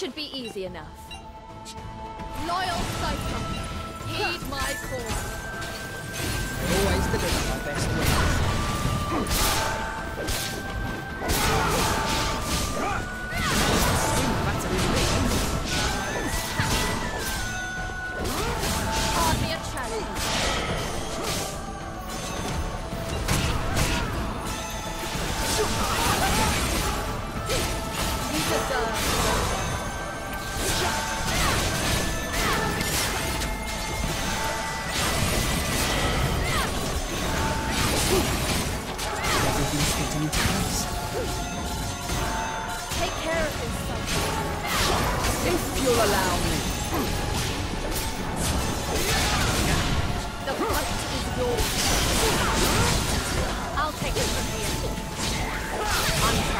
should be easy enough. Loyal Cypher, heed my call. I always deliver my best wins.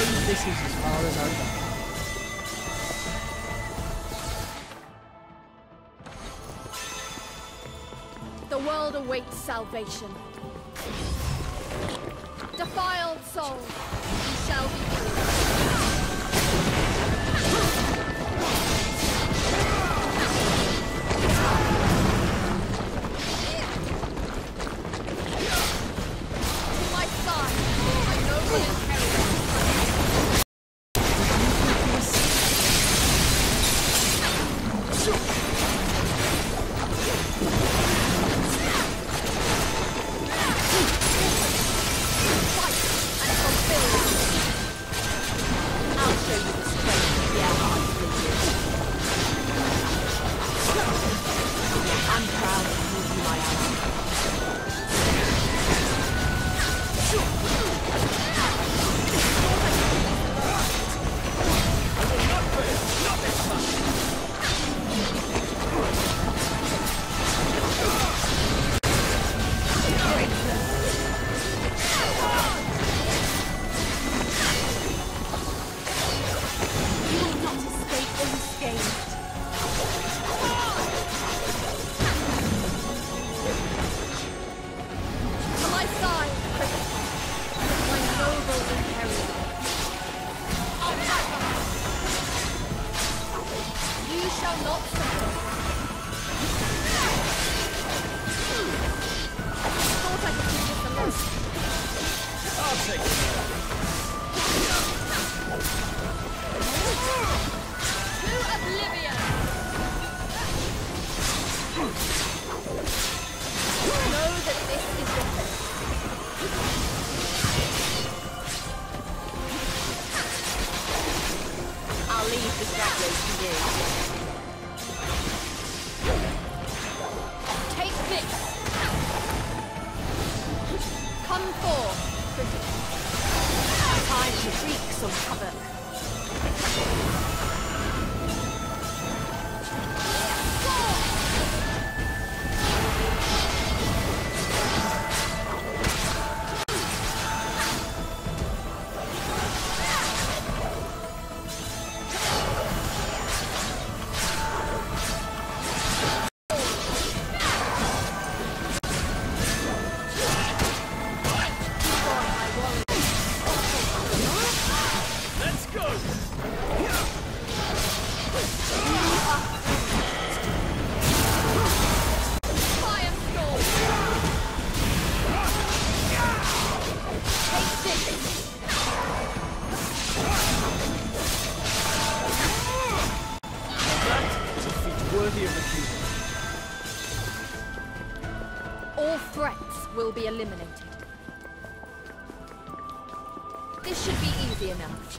this is as far as I. The world awaits salvation. Defiled soul, you shall be free. are not some cover. of. All threats will be eliminated. This should be easy enough.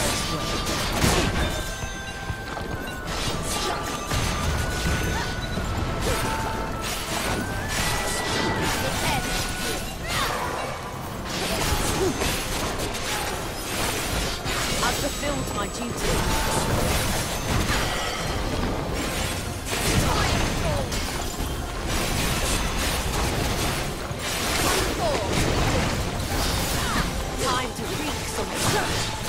Yes!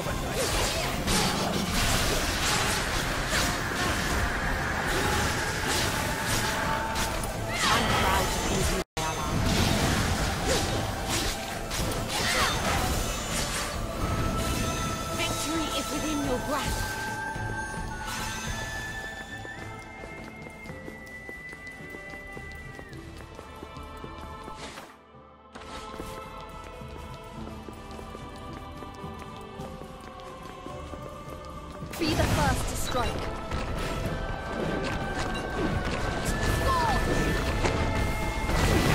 ばな Be the first to strike.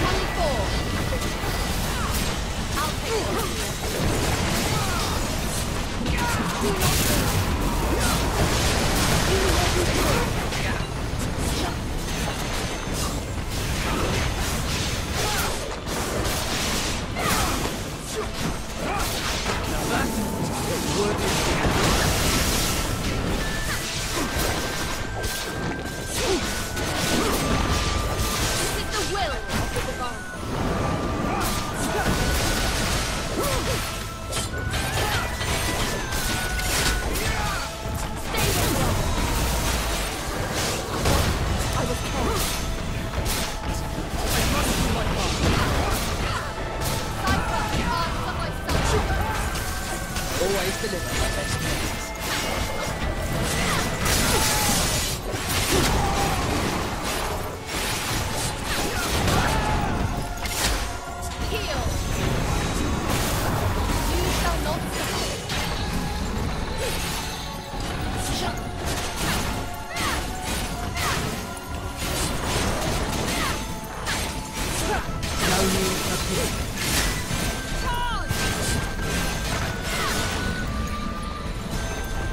Twenty-four. I'll take it. Do not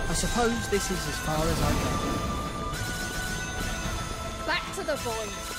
I suppose this is as far as I go. Back to the void.